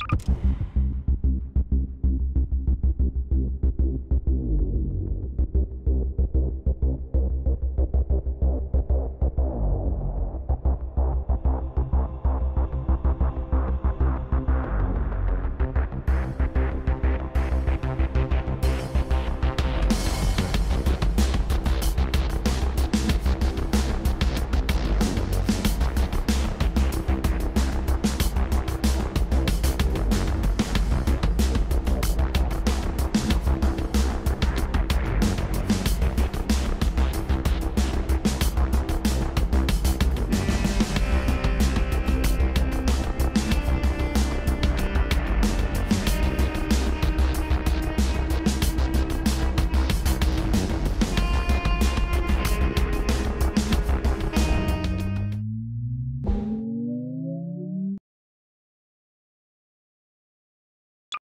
you